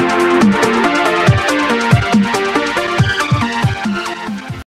back.